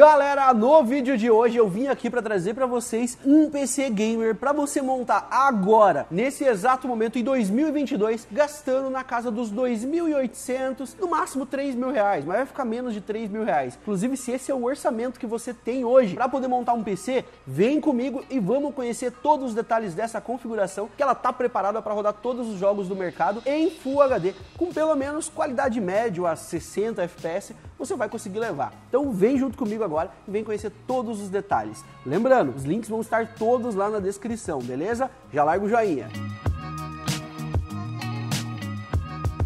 Galera, no vídeo de hoje eu vim aqui para trazer para vocês um PC gamer para você montar agora, nesse exato momento em 2022, gastando na casa dos 2.800, no máximo 3 mil reais, mas vai ficar menos de 3 mil reais. Inclusive, se esse é o orçamento que você tem hoje para poder montar um PC, vem comigo e vamos conhecer todos os detalhes dessa configuração, que ela tá preparada para rodar todos os jogos do mercado em Full HD, com pelo menos qualidade média a 60 FPS, você vai conseguir levar. Então vem junto comigo agora e vem conhecer todos os detalhes. Lembrando, os links vão estar todos lá na descrição, beleza? Já larga o joinha.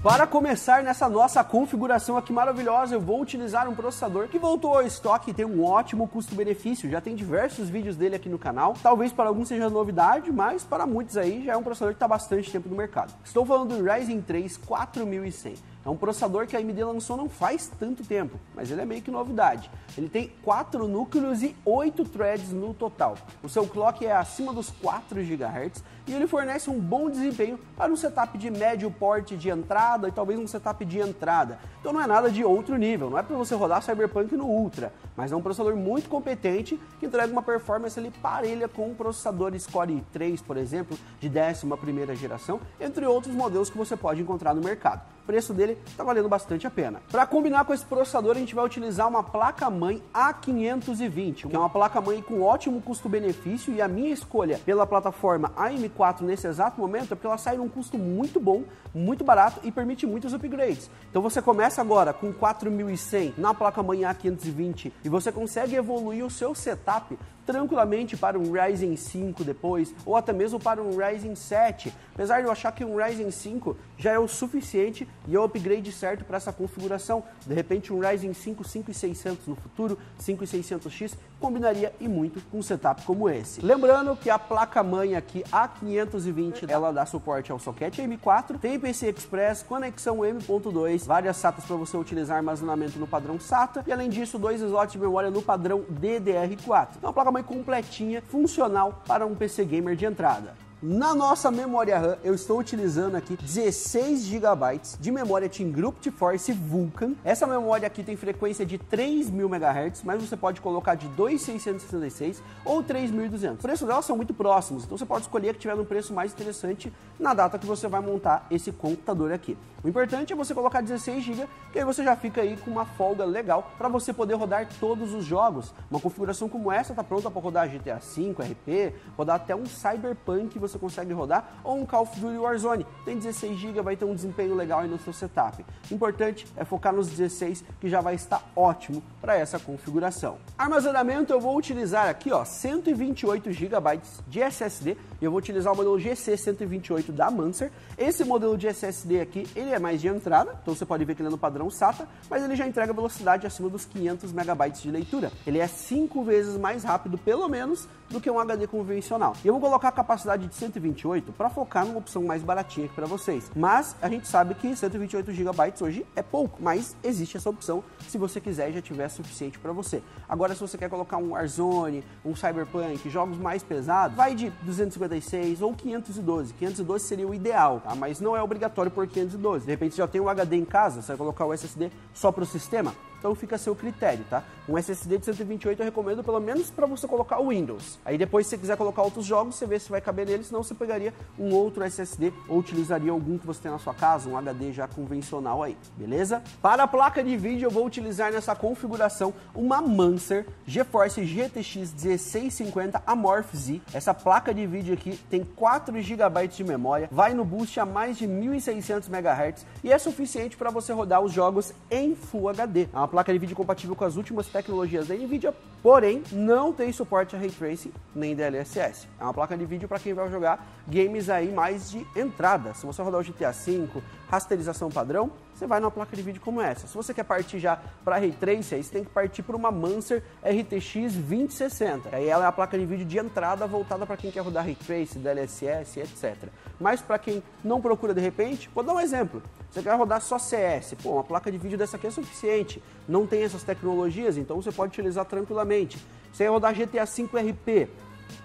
Para começar nessa nossa configuração aqui maravilhosa, eu vou utilizar um processador que voltou ao estoque e tem um ótimo custo-benefício. Já tem diversos vídeos dele aqui no canal. Talvez para alguns seja novidade, mas para muitos aí já é um processador que está bastante tempo no mercado. Estou falando do Ryzen 3 4100. É um processador que a AMD lançou não faz tanto tempo, mas ele é meio que novidade. Ele tem 4 núcleos e 8 threads no total. O seu clock é acima dos 4 GHz e ele fornece um bom desempenho para um setup de médio porte de entrada e talvez um setup de entrada. Então não é nada de outro nível, não é para você rodar Cyberpunk no Ultra, mas é um processador muito competente que entrega uma performance ali parelha com um processador Core i3, por exemplo, de 11ª geração, entre outros modelos que você pode encontrar no mercado. O preço dele está valendo bastante a pena. Para combinar com esse processador, a gente vai utilizar uma placa-mãe A520, que é uma placa-mãe com ótimo custo-benefício e a minha escolha pela plataforma AM4 nesse exato momento é porque ela sai num custo muito bom, muito barato e permite muitos upgrades. Então você começa agora com 4100 na placa-mãe A520 e você consegue evoluir o seu setup tranquilamente para um Ryzen 5 depois, ou até mesmo para um Ryzen 7. Apesar de eu achar que um Ryzen 5 já é o suficiente e é o upgrade certo para essa configuração. De repente um Ryzen 5 5600 no futuro, 5600X, combinaria e muito com um setup como esse. Lembrando que a placa-mãe aqui A520, ela dá suporte ao socket M4, tem PC Express, conexão M.2, várias SATAs para você utilizar armazenamento no padrão SATA e além disso dois slots de memória no padrão DDR4. Então, uma placa tamanho completinha, funcional para um PC gamer de entrada. Na nossa memória RAM, eu estou utilizando aqui 16 GB de memória Team Group Force Vulkan. Essa memória aqui tem frequência de 3000 MHz, mas você pode colocar de 2666 ou 3200. O preço delas são muito próximos, então você pode escolher que tiver um preço mais interessante na data que você vai montar esse computador aqui. O importante é você colocar 16 GB, que aí você já fica aí com uma folga legal para você poder rodar todos os jogos. Uma configuração como essa está pronta para rodar GTA V, RP, rodar até um Cyberpunk você você consegue rodar, ou um Call of Duty Warzone. Tem 16 GB, vai ter um desempenho legal aí no seu setup. Importante é focar nos 16, que já vai estar ótimo para essa configuração. Armazenamento eu vou utilizar aqui, ó, 128 GB de SSD. Eu vou utilizar o modelo GC128 da Mancer. Esse modelo de SSD aqui, ele é mais de entrada, então você pode ver que ele é no padrão SATA, mas ele já entrega velocidade acima dos 500 MB de leitura. Ele é 5 vezes mais rápido, pelo menos, do que um HD convencional. E eu vou colocar a capacidade de 128 para focar numa opção mais baratinha aqui para vocês. Mas a gente sabe que 128 GB hoje é pouco, mas existe essa opção se você quiser já tiver suficiente para você. Agora, se você quer colocar um Warzone, um Cyberpunk, jogos mais pesados, vai de 256 ou 512. 512 seria o ideal, tá? mas não é obrigatório por 512. De repente, você já tem um HD em casa, você vai colocar o SSD só para o sistema, então fica a seu critério, tá? Um SSD de 128 eu recomendo pelo menos para você colocar o Windows. Aí depois, se você quiser colocar outros jogos, você vê se vai caber nele, senão você pegaria um outro SSD ou utilizaria algum que você tem na sua casa, um HD já convencional aí, beleza? Para a placa de vídeo, eu vou utilizar nessa configuração uma Mancer GeForce GTX 1650 Amorph Z. Essa placa de vídeo aqui tem 4 GB de memória, vai no boost a mais de 1600 MHz e é suficiente para você rodar os jogos em Full HD. É uma placa de vídeo compatível com as últimas tecnologias da NVIDIA, porém não tem suporte a Ray Tracing nem DLSS. É uma placa de vídeo para quem vai jogar games aí mais de entrada. Se você rodar o GTA V, rasterização padrão, você vai numa placa de vídeo como essa. Se você quer partir já para Ray aí você tem que partir para uma Mancer RTX 2060. Aí ela é a placa de vídeo de entrada voltada para quem quer rodar Ray Tracing, DLSS, etc. Mas para quem não procura de repente, vou dar um exemplo. Você quer rodar só CS, pô, uma placa de vídeo dessa aqui é suficiente. Não tem essas tecnologias, então você pode utilizar tranquilamente. Você quer rodar GTA 5 RP,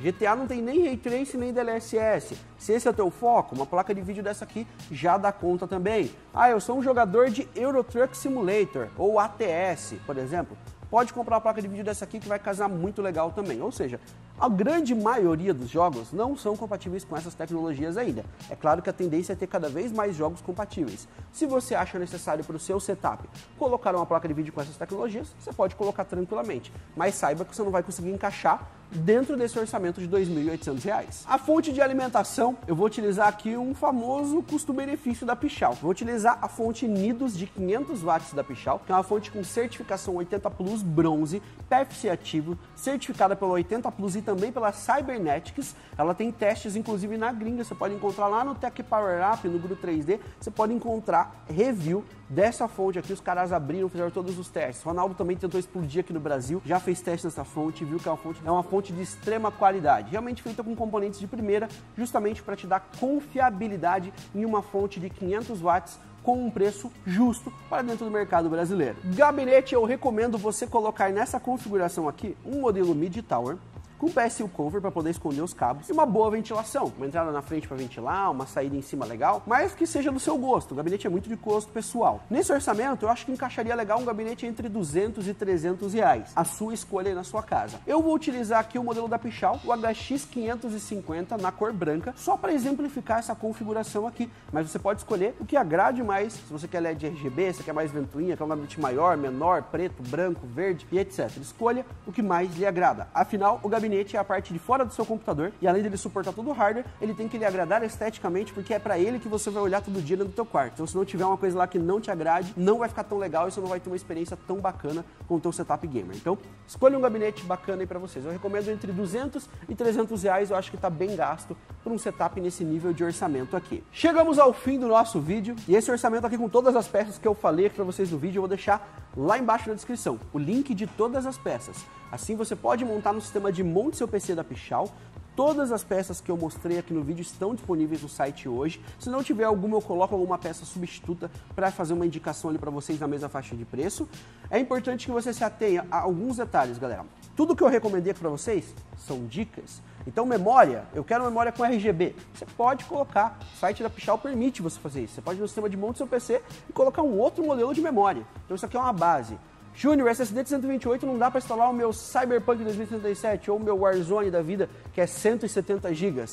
GTA não tem nem Ray Tracing nem DLSS. Se esse é o teu foco, uma placa de vídeo dessa aqui já dá conta também. Ah, eu sou um jogador de Euro Truck Simulator ou ATS, por exemplo. Pode comprar uma placa de vídeo dessa aqui que vai casar muito legal também. Ou seja, a grande maioria dos jogos não são compatíveis com essas tecnologias ainda. É claro que a tendência é ter cada vez mais jogos compatíveis. Se você acha necessário para o seu setup colocar uma placa de vídeo com essas tecnologias, você pode colocar tranquilamente. Mas saiba que você não vai conseguir encaixar dentro desse orçamento de R$ 2.800. A fonte de alimentação, eu vou utilizar aqui um famoso custo-benefício da Pichal. Vou utilizar a fonte Nidos de 500 watts da Pichal, que é uma fonte com certificação 80 Plus bronze, PFC ativo, certificada pela 80 Plus e também pela Cybernetics. Ela tem testes inclusive na gringa, você pode encontrar lá no Tech Power Up, no Guru 3D, você pode encontrar review dessa fonte aqui, os caras abriram, fizeram todos os testes. Ronaldo também tentou explodir aqui no Brasil, já fez teste nessa fonte, viu que é uma fonte, é uma fonte fonte de extrema qualidade, realmente feita com componentes de primeira, justamente para te dar confiabilidade em uma fonte de 500 watts com um preço justo para dentro do mercado brasileiro. Gabinete, eu recomendo você colocar nessa configuração aqui um modelo Mid Tower, com PSU cover para poder esconder os cabos e uma boa ventilação, uma entrada na frente para ventilar, uma saída em cima legal, mas que seja do seu gosto. O gabinete é muito de gosto pessoal. Nesse orçamento, eu acho que encaixaria legal um gabinete entre 200 e 300 reais. A sua escolha aí na sua casa. Eu vou utilizar aqui o modelo da Pichal, o HX550 na cor branca, só para exemplificar essa configuração aqui. Mas você pode escolher o que agrade mais, se você quer LED RGB, se quer mais ventoinha, quer um gabinete maior, menor, preto, branco, verde e etc. Escolha o que mais lhe agrada. Afinal, o gabinete gabinete é a parte de fora do seu computador e além dele suportar todo o hardware, ele tem que lhe agradar esteticamente porque é para ele que você vai olhar todo dia dentro do teu quarto. Então se não tiver uma coisa lá que não te agrade, não vai ficar tão legal e você não vai ter uma experiência tão bacana com o teu setup gamer. Então escolha um gabinete bacana aí para vocês. Eu recomendo entre 200 e 300 reais, eu acho que está bem gasto por um setup nesse nível de orçamento aqui. Chegamos ao fim do nosso vídeo e esse orçamento aqui com todas as peças que eu falei para vocês no vídeo, eu vou deixar lá embaixo na descrição o link de todas as peças. Assim você pode montar no sistema de monte seu PC da Pichal. Todas as peças que eu mostrei aqui no vídeo estão disponíveis no site hoje. Se não tiver alguma, eu coloco alguma peça substituta para fazer uma indicação ali para vocês na mesma faixa de preço. É importante que você se atenha a alguns detalhes, galera. Tudo que eu recomendei aqui para vocês são dicas. Então, memória, eu quero memória com RGB. Você pode colocar, o site da Pichal permite você fazer isso. Você pode ir no sistema de monte do seu PC e colocar um outro modelo de memória. Então, isso aqui é uma base. Júnior, SSD de 128 não dá para instalar o meu Cyberpunk 2077 ou o meu Warzone da vida, que é 170 GB.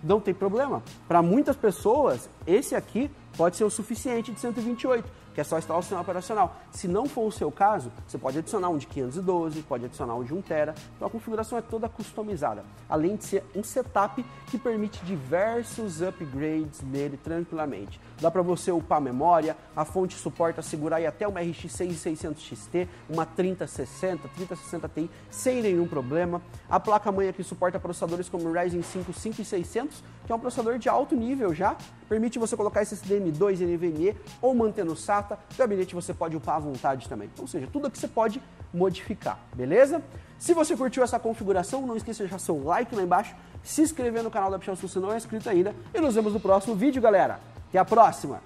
Não tem problema. Para muitas pessoas, esse aqui pode ser o suficiente de 128 que é só instalar o sistema operacional. Se não for o seu caso, você pode adicionar um de 512, pode adicionar um de 1 tera. Então a configuração é toda customizada, além de ser um setup que permite diversos upgrades nele tranquilamente. Dá para você upar memória, a fonte suporta segurar aí até uma RX 6600 XT, uma 3060, 3060 Ti sem nenhum problema. A placa mãe aqui suporta processadores como o Ryzen 5 5600, que é um processador de alto nível já, permite você colocar esse SDM2 NVMe ou manter no SATA gabinete você pode upar à vontade também. Ou seja, tudo que você pode modificar, beleza? Se você curtiu essa configuração, não esqueça de deixar seu like lá embaixo, se inscrever no canal da Pichão se você não é inscrito ainda e nos vemos no próximo vídeo, galera. Até a próxima!